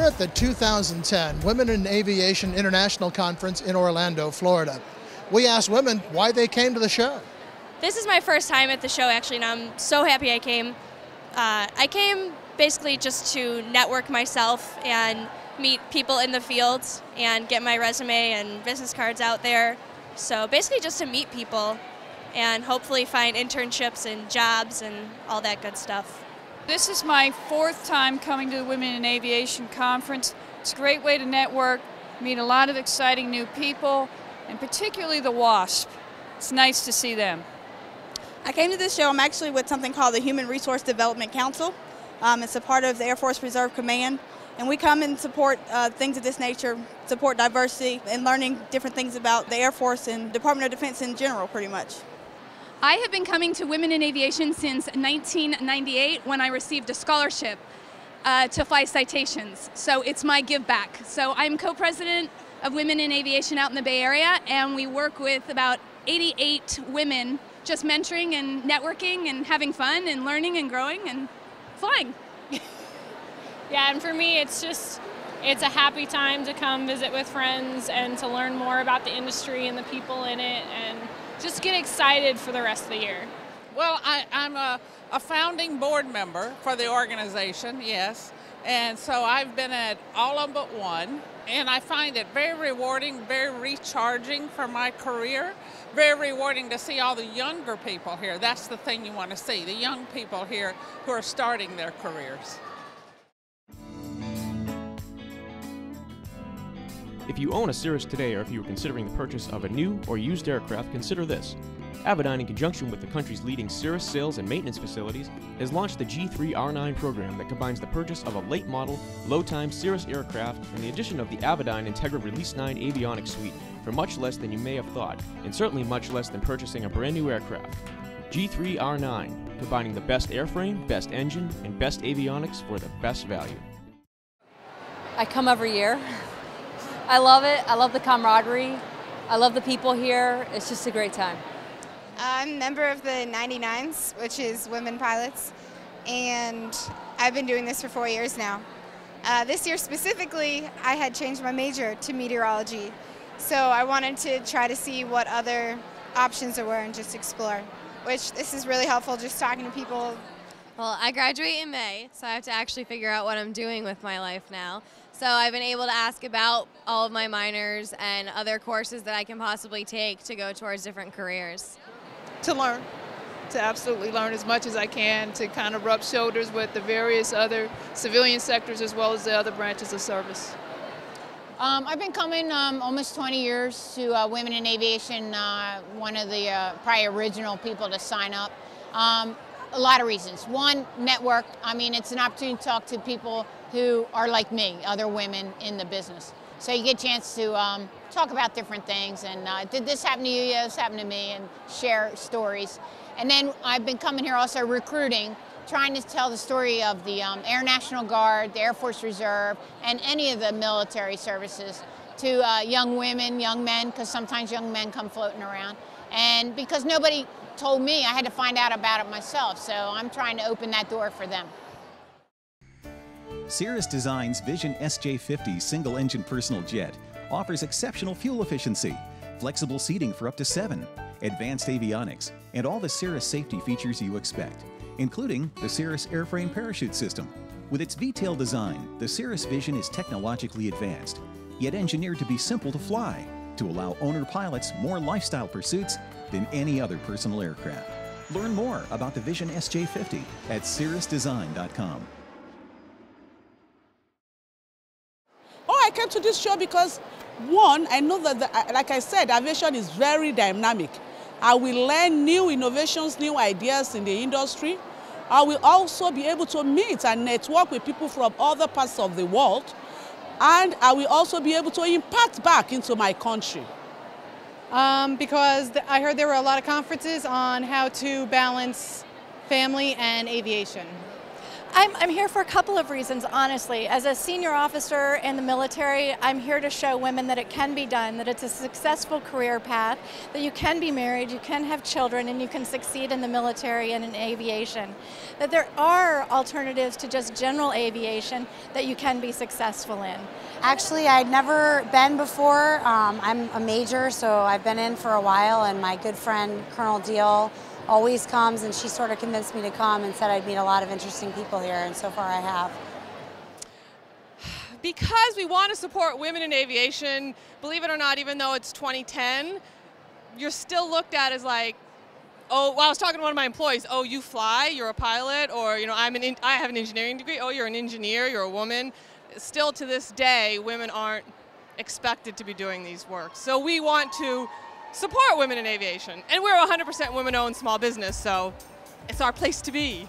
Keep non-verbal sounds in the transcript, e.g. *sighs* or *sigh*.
at the 2010 Women in Aviation International Conference in Orlando, Florida. We asked women why they came to the show. This is my first time at the show, actually, and I'm so happy I came. Uh, I came basically just to network myself and meet people in the field and get my resume and business cards out there. So basically, just to meet people and hopefully find internships and jobs and all that good stuff. This is my fourth time coming to the Women in Aviation Conference. It's a great way to network, meet a lot of exciting new people, and particularly the WASP. It's nice to see them. I came to this show, I'm actually with something called the Human Resource Development Council. Um, it's a part of the Air Force Reserve Command, and we come and support uh, things of this nature, support diversity, and learning different things about the Air Force and Department of Defense in general, pretty much. I have been coming to Women in Aviation since 1998 when I received a scholarship uh, to fly citations. So it's my give back. So I'm co president of Women in Aviation out in the Bay Area, and we work with about 88 women just mentoring and networking and having fun and learning and growing and flying. *laughs* yeah, and for me, it's just it's a happy time to come visit with friends and to learn more about the industry and the people in it and just get excited for the rest of the year. Well, I, am a, a founding board member for the organization, yes. And so I've been at all of them but one, and I find it very rewarding, very recharging for my career. Very rewarding to see all the younger people here. That's the thing you want to see the young people here who are starting their careers. If you own a Cirrus today or if you are considering the purchase of a new or used aircraft, consider this. Avidyne, in conjunction with the country's leading Cirrus sales and maintenance facilities, has launched the G3R9 program that combines the purchase of a late model, low time Cirrus aircraft and the addition of the Avidyne Entegra Release 9 avionics suite for much less than you may have thought, and certainly much less than purchasing a brand new aircraft. G3R9, combining the best airframe, best engine, and best avionics for the best value. I come every year. I love it. I love the camaraderie. I love the people here. It's just a great time. I'm a member of the 99s, which is women pilots, and I've been doing this for four years now. Uh, this year specifically, I had changed my major to meteorology, so I wanted to try to see what other options there were and just explore, which this is really helpful just talking to people. Well, I graduate in May, so I have to actually figure out what I'm doing with my life now. So I've been able to ask about all of my minors and other courses that I can possibly take to go towards different careers. To learn, to absolutely learn as much as I can, to kind of rub shoulders with the various other civilian sectors as well as the other branches of service. Um, I've been coming um, almost 20 years to uh, Women in Aviation, uh, one of the uh, probably original people to sign up. Um, a lot of reasons. One, network. I mean, it's an opportunity to talk to people who are like me, other women in the business. So you get a chance to um, talk about different things and uh, did this happen to you? Yeah, this happened to me and share stories. And then I've been coming here also recruiting, trying to tell the story of the um, Air National Guard, the Air Force Reserve, and any of the military services to uh, young women, young men, because sometimes young men come floating around. And because nobody told me, I had to find out about it myself. So I'm trying to open that door for them. Cirrus Design's Vision SJ50 single engine personal jet offers exceptional fuel efficiency, flexible seating for up to seven, advanced avionics, and all the Cirrus safety features you expect, including the Cirrus airframe parachute system. With its V-tail design, the Cirrus Vision is technologically advanced, yet engineered to be simple to fly, to allow owner pilots more lifestyle pursuits than any other personal aircraft. Learn more about the Vision SJ50 at cirrusdesign.com. I came to this show because, one, I know that, the, like I said, aviation is very dynamic. I will learn new innovations, new ideas in the industry. I will also be able to meet and network with people from other parts of the world. And I will also be able to impact back into my country. Um, because I heard there were a lot of conferences on how to balance family and aviation. I'm, I'm here for a couple of reasons, honestly. As a senior officer in the military, I'm here to show women that it can be done, that it's a successful career path, that you can be married, you can have children, and you can succeed in the military and in aviation. That there are alternatives to just general aviation that you can be successful in. Actually, I'd never been before. Um, I'm a major, so I've been in for a while, and my good friend Colonel Deal always comes, and she sort of convinced me to come and said I'd meet a lot of interesting people here, and so far I have. *sighs* Because we want to support women in aviation, believe it or not, even though it's 2010, you're still looked at as like, oh, well, I was talking to one of my employees, oh, you fly, you're a pilot, or, you know, I'm an, I have an engineering degree, oh, you're an engineer, you're a woman. Still to this day, women aren't expected to be doing these works. So we want to support women in aviation. And we're 100% women owned small business, so it's our place to be.